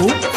Tipu